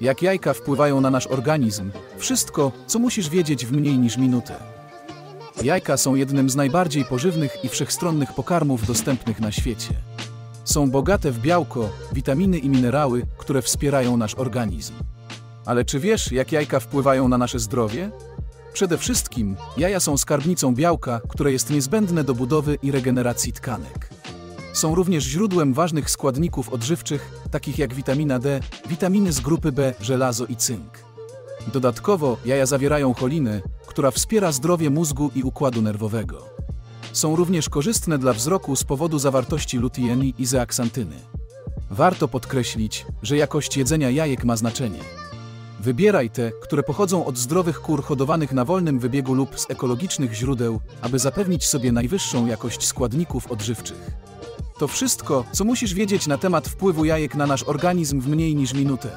Jak jajka wpływają na nasz organizm, wszystko, co musisz wiedzieć w mniej niż minutę. Jajka są jednym z najbardziej pożywnych i wszechstronnych pokarmów dostępnych na świecie. Są bogate w białko, witaminy i minerały, które wspierają nasz organizm. Ale czy wiesz, jak jajka wpływają na nasze zdrowie? Przede wszystkim, jaja są skarbnicą białka, które jest niezbędne do budowy i regeneracji tkanek. Są również źródłem ważnych składników odżywczych, takich jak witamina D, witaminy z grupy B, żelazo i cynk. Dodatkowo jaja zawierają cholinę, która wspiera zdrowie mózgu i układu nerwowego. Są również korzystne dla wzroku z powodu zawartości luteini i zeaksantyny. Warto podkreślić, że jakość jedzenia jajek ma znaczenie. Wybieraj te, które pochodzą od zdrowych kur hodowanych na wolnym wybiegu lub z ekologicznych źródeł, aby zapewnić sobie najwyższą jakość składników odżywczych. To wszystko, co musisz wiedzieć na temat wpływu jajek na nasz organizm w mniej niż minutę.